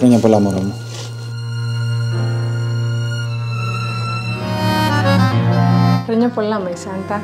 Χρόνια πολλά μωρό μου. Χρόνια πολλά, Μαϊσάντα.